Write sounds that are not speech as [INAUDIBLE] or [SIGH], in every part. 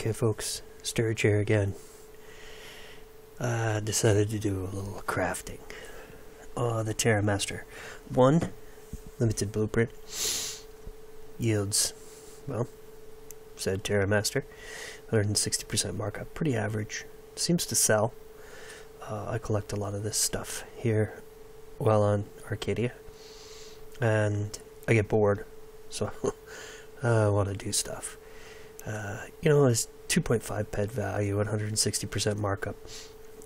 Okay, folks, Stirge here again. I decided to do a little crafting. Oh, the TerraMaster 1 limited blueprint yields, well, said TerraMaster, 160% markup. Pretty average. Seems to sell. Uh, I collect a lot of this stuff here while on Arkadia. And I get bored, so [LAUGHS] I want to do stuff. Uh, you know, it's 2.5 ped value, 160% markup.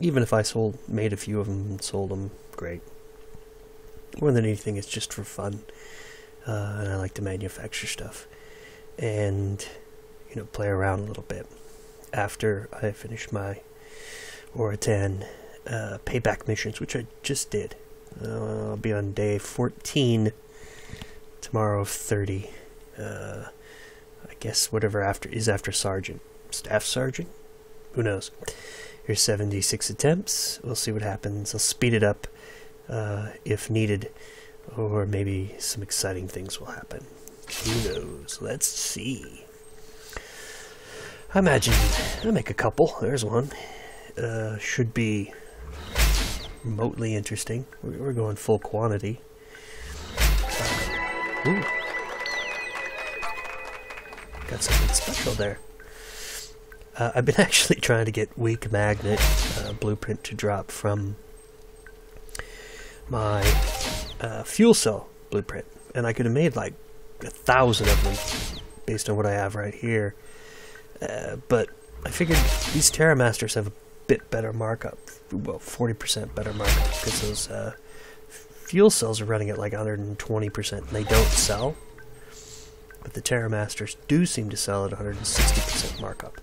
Even if I sold, made a few of them and sold them, great. More than anything, it's just for fun. Uh, and I like to manufacture stuff. And, you know, play around a little bit. After I finish my Oratan uh, payback missions, which I just did. Uh, I'll be on day 14 tomorrow of 30. Uh, guess whatever after is after sergeant, staff sergeant. Who knows? Here's 76 attempts. We'll see what happens. I'll speed it up uh, if needed, or maybe some exciting things will happen. Who knows? Let's see. I imagine I'll make a couple. There's one. Uh, should be remotely interesting. We're going full quantity. Uh, ooh. Special there. Uh, I've been [LAUGHS] actually trying to get weak magnet uh, blueprint to drop from my uh, fuel cell blueprint, and I could have made like a thousand of them based on what I have right here. Uh, but I figured these TerraMasters have a bit better markup, well, 40% better markup, because those uh, fuel cells are running at like 120%, and they don't sell. But the TerraMasters do seem to sell at 160% markup.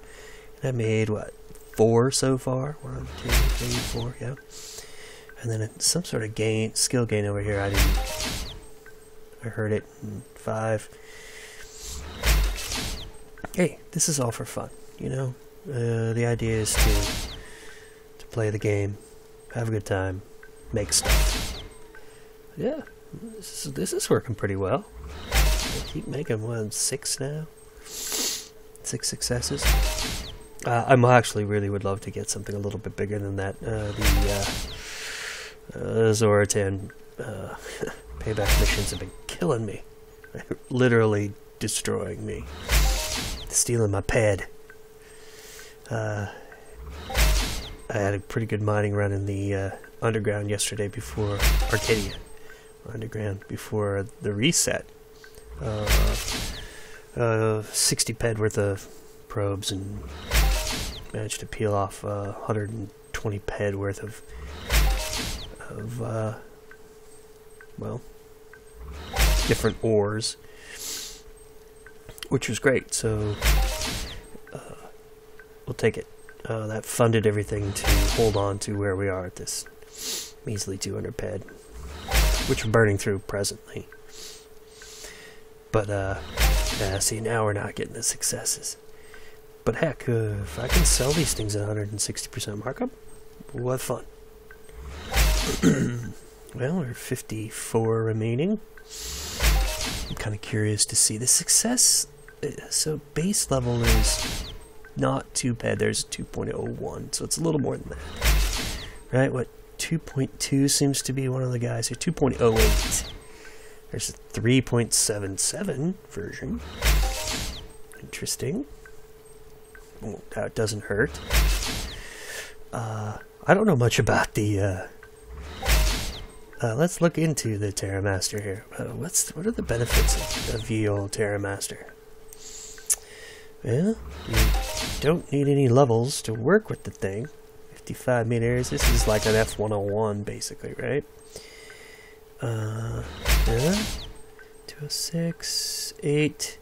And I made, what, four so far? One, two, three, four, yeah. And then some sort of gain, skill gain over here. I didn't, I heard it. Five. Hey, this is all for fun, you know? Uh, the idea is to to play the game, have a good time, make stuff. Yeah, this is, this is working pretty well. Keep making one six now. Six successes. Uh, I actually really would love to get something a little bit bigger than that. Uh, the uh, uh Oratan uh, [LAUGHS] payback missions have been killing me. [LAUGHS] Literally destroying me. Stealing my ped. Uh, I had a pretty good mining run in the underground yesterday before Arkadia. Underground before the reset uh, uh, 60 ped worth of probes and managed to peel off uh, 120 ped worth of of uh, well different ores which was great. So uh, we'll take it. Uh, that funded everything to hold on to where we are at this measly 200 ped which we're burning through presently but, uh, see, now we're not getting the successes. But heck, uh, if I can sell these things at 160% markup, what fun. [CLEARS THROAT] well, we're 54 remaining. I'm kind of curious to see the success. Uh, so base level is not too bad. There's 2.01, so it's a little more than that. Right, what 2.2 seems to be one of the guys here. 2.08. There's a 3.77 version. Interesting. Oh, that doesn't hurt. Uh, I don't know much about the. Uh, uh, let's look into the TerraMaster here. Uh, what's what are the benefits of, of the old TerraMaster? Well, you don't need any levels to work with the thing. 55 meters. This is like an F101, basically, right? Uh, yeah. 206, 8,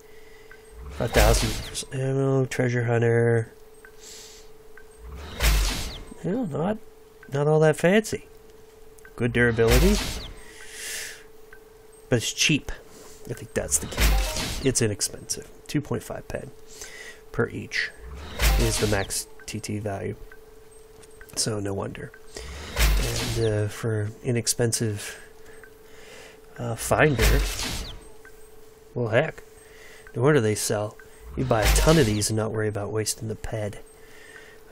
5,000 ammo, treasure hunter. Yeah, not, not all that fancy. Good durability. But it's cheap. I think that's the key. It's inexpensive. 2.5 ped per each is the max TT value. So no wonder. And uh, for inexpensive uh, Finder. Well, heck. No wonder they sell. You buy a ton of these and not worry about wasting the ped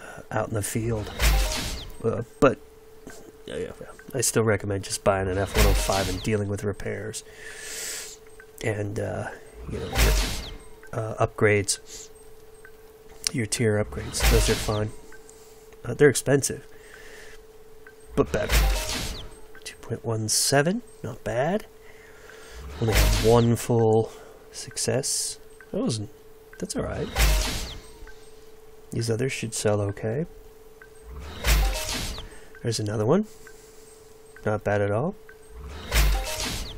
uh, out in the field. Uh, but yeah, I still recommend just buying an F-105 and dealing with repairs and uh, you know uh, upgrades, your tier upgrades. Those are fun. Uh, they're expensive, but better. 2.17, not bad. Only have one full success. That wasn't. That's all right. These others should sell okay. There's another one. Not bad at all. A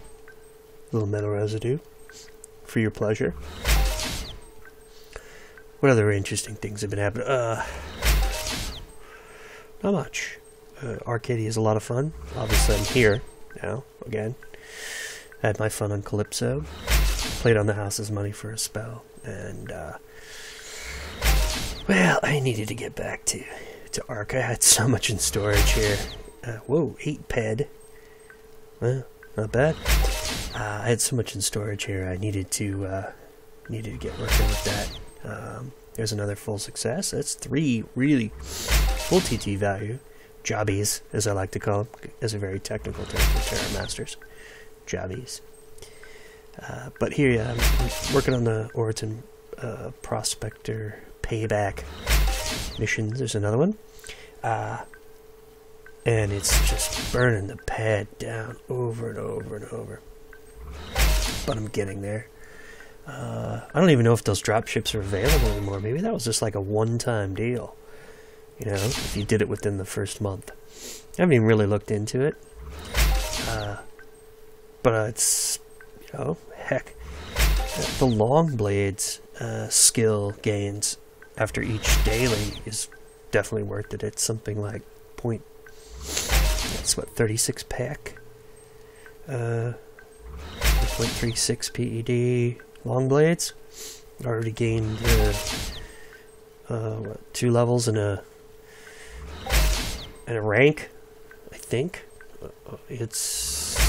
Little metal residue for your pleasure. What other interesting things have been happening? Uh, not much. Uh, Arkadia is a lot of fun. Obviously, I'm here now again. I had my fun on Calypso. Played on the house's money for a spell, and uh, well, I needed to get back to to Arc. I had so much in storage here. Uh, whoa, eight ped. Well, not bad. Uh, I had so much in storage here. I needed to uh, needed to get working with that. Um, there's another full success. That's three really full TT value jobbies, as I like to call them, is a very technical term for TerraMasters. Jobbies. Uh, but here, yeah, I'm, I'm, working on the Oratan uh, Prospector Payback missions. There's another one. Uh, and it's just burning the ped down over and over and over. But I'm getting there. Uh, I don't even know if those drop ships are available anymore. Maybe that was just like a one-time deal. You know, if you did it within the first month. I haven't even really looked into it. Uh, but uh, it's, you know, heck. The long blades uh, skill gains after each daily is definitely worth it. It's something like point. That's what 36 pack. Uh, 0.36 PED long blades. Already gained uh, uh, what, two levels and a and a rank. I think uh, it's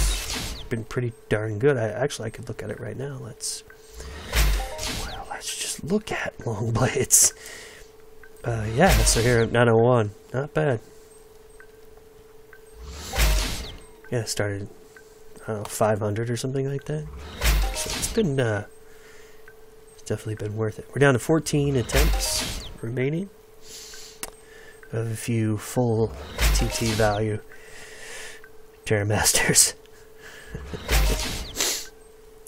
been pretty darn good. I actually I could look at it right now. Let's well, let's just look at [LAUGHS] long blades. Uh, yeah, so here at 901, not bad. Yeah, started know, 500 or something like that. So it's been uh, it's definitely been worth it. We're down to 14 attempts remaining of a few full TT value TerraMasters. [LAUGHS]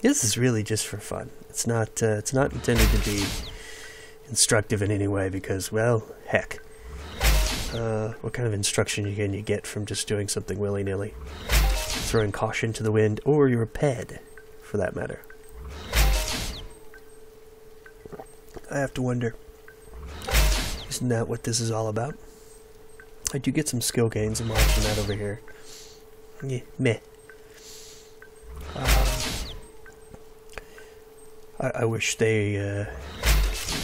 this is really just for fun. It's not. Uh, it's not intended to be instructive in any way because, well, heck. Uh, what kind of instruction can you get from just doing something willy-nilly? Throwing caution to the wind, or your ped, for that matter. I have to wonder, isn't that what this is all about? I do get some skill gains in watching that over here. Yeah, meh. I, I, wish they, uh,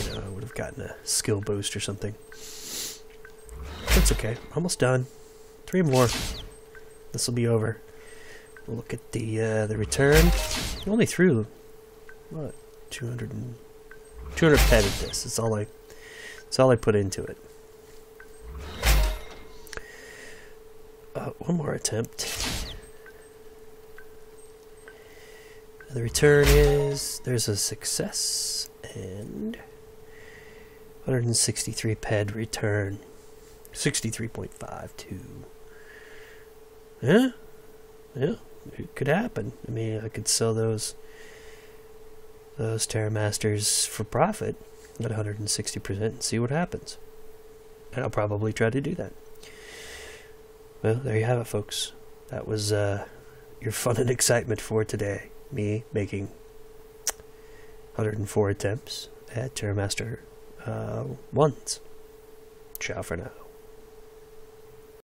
you know, would have gotten a skill boost or something. That's okay. Almost done. Three more. This will be over. We'll look at the uh, the return. only threw what 200 and 200 ped at this. That's all I. That's all I put into it. Uh, one more attempt. The return is there's a success and 163 ped return. 63.52. Yeah, yeah, it could happen. I mean, I could sell those those TerraMasters for profit at 160% and see what happens. And I'll probably try to do that. Well, there you have it, folks. That was uh, your fun and [LAUGHS] excitement for today. Me making 104 attempts at TerraMaster uh, 1s. Ciao for now.